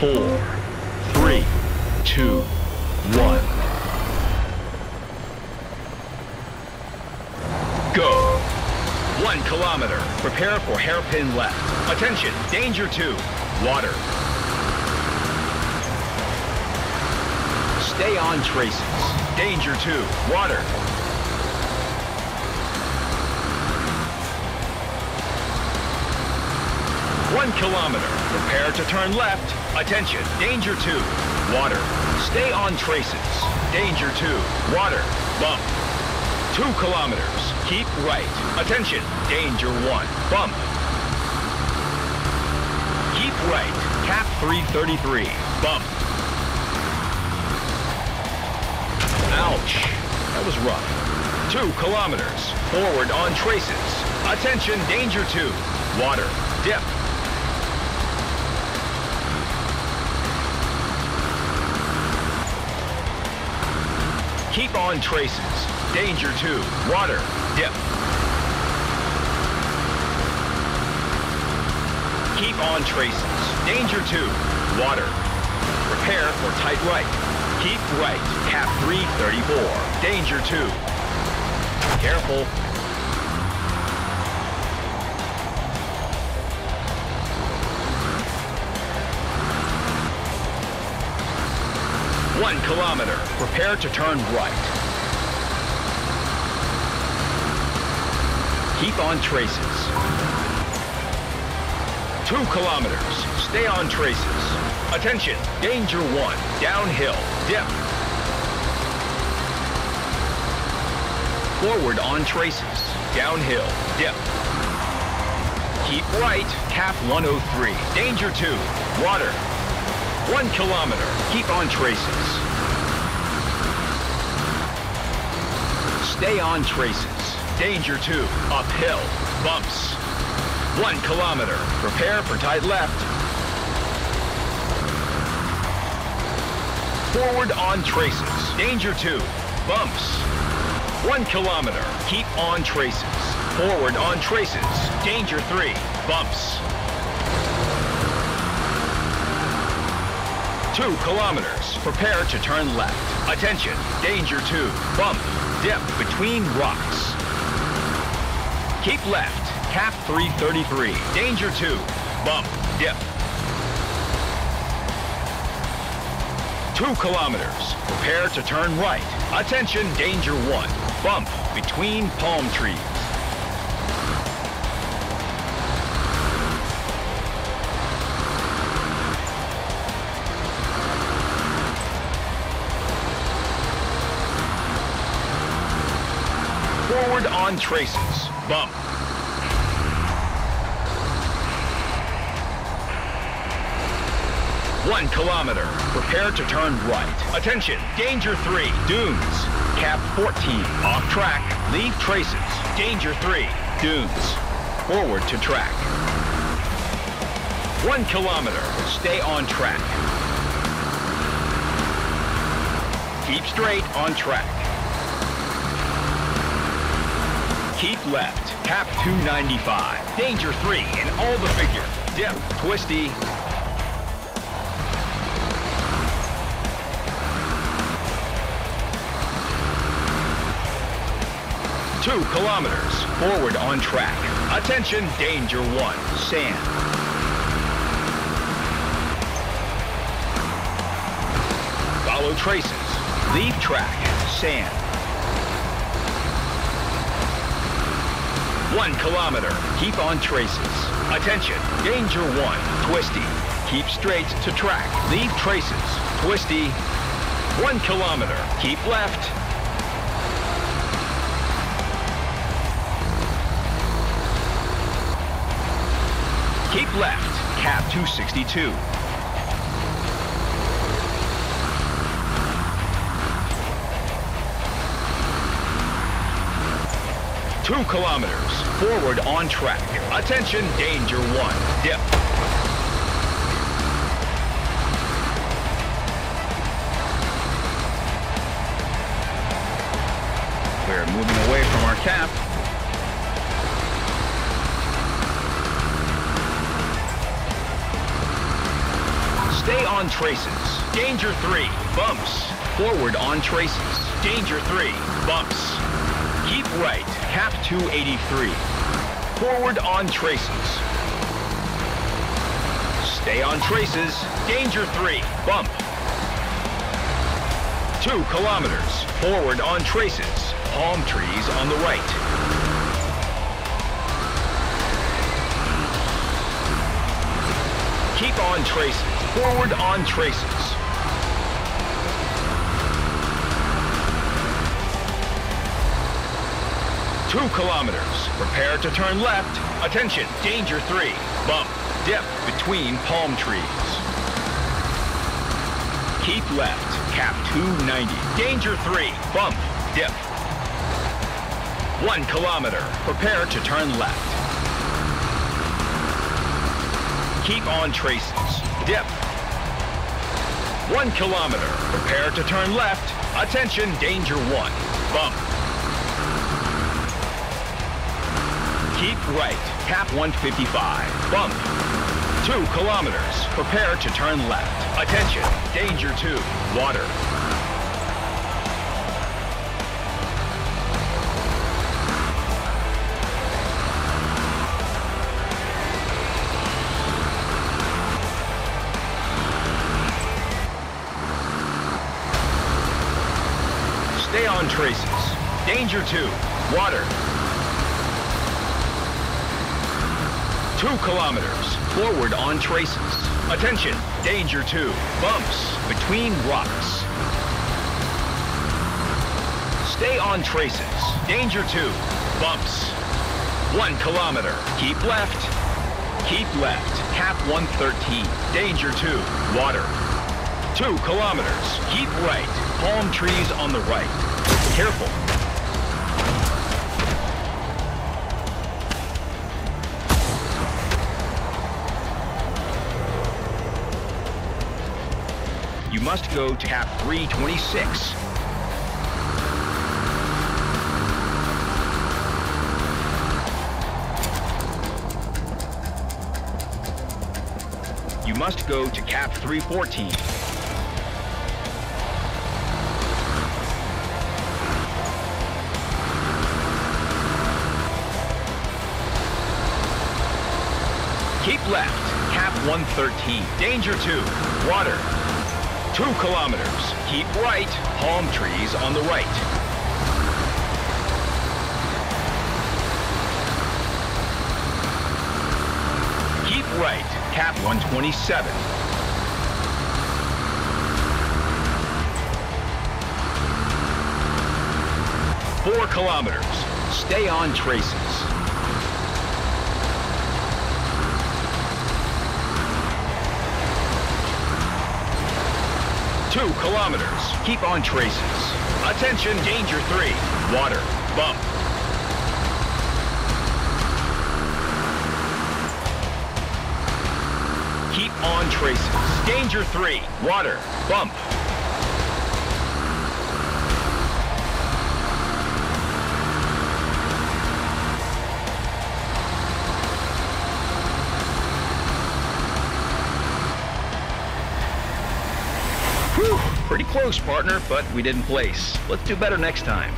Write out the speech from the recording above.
four, three, two, one. Go. One kilometer. Prepare for hairpin left. Attention, danger two. Water. Stay on traces. Danger two. Water. One kilometer. Prepare to turn left. Attention, danger two. Water. Stay on traces. Danger two. Water. Bump. Two kilometers. Keep right. Attention, danger one. Bump. Keep right. Cap 333. Bump. Ouch. That was rough. Two kilometers. Forward on traces. Attention, danger two. Water. Dip. Keep on traces. Danger 2. Water. Dip. Keep on traces. Danger 2. Water. Prepare for tight right. Keep right. Cap 334. Danger 2. Careful. One kilometer. Prepare to turn right. Keep on traces. Two kilometers. Stay on traces. Attention. Danger one. Downhill. Dip. Forward on traces. Downhill. Dip. Keep right. Cap 103. Danger two. Water. One kilometer. Keep on traces. Stay on traces. Danger 2. Uphill. Bumps. One kilometer. Prepare for tight left. Forward on traces. Danger 2. Bumps. One kilometer. Keep on traces. Forward on traces. Danger 3. Bumps. Two kilometers. Prepare to turn left. Attention. Danger 2. Bump. Dip between rocks. Keep left. Cap 333. Danger 2. Bump. Dip. Two kilometers. Prepare to turn right. Attention. Danger 1. Bump between palm trees. On traces. Bump. One kilometer. Prepare to turn right. Attention. Danger 3. Dunes. Cap 14. Off track. Leave traces. Danger 3. Dunes. Forward to track. One kilometer. Stay on track. Keep straight on track. Keep left. Cap 295. Danger 3 in all the figure. Dip. Twisty. Two kilometers. Forward on track. Attention, danger one. Sand. Follow traces. Leave track. Sand. One kilometer. Keep on traces. Attention. Danger one. Twisty. Keep straight to track. Leave traces. Twisty. One kilometer. Keep left. Keep left. Cap 262. Two kilometers. Forward on track. Attention, danger one. Dip. We're moving away from our cap. Stay on traces. Danger 3. Bumps. Forward on traces. Danger 3. Bumps. Right. Cap 283. Forward on traces. Stay on traces. Danger 3. Bump. 2 kilometers. Forward on traces. Palm trees on the right. Keep on traces. Forward on traces. Two kilometers. Prepare to turn left. Attention, danger three. Bump, dip between palm trees. Keep left. Cap 290. Danger three. Bump, dip. One kilometer. Prepare to turn left. Keep on traces. Dip. One kilometer. Prepare to turn left. Attention, danger one. Bump. Keep right. Cap 155. Bump. Two kilometers. Prepare to turn left. Attention, danger two. Water. Stay on traces. Danger 2. Water. 2 kilometers. Forward on traces. Attention. Danger 2. Bumps. Between rocks. Stay on traces. Danger 2. Bumps. 1 kilometer. Keep left. Keep left. Cap 113. Danger 2. Water. 2 kilometers. Keep right. Palm trees on the right. Careful. You must go to cap 326. You must go to cap 314. Keep left. Cap 113. Danger 2. Water. 2 kilometers. Keep right. Palm trees on the right. Keep right. Cap 127. Four kilometers. Stay on traces. Two kilometers. Keep on traces. Attention, danger three. Water. Bump. Keep on traces. Danger three. Water. Bump. Pretty close, partner, but we didn't place. Let's do better next time.